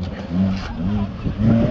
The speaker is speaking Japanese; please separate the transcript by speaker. Speaker 1: ですけ